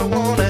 I wanna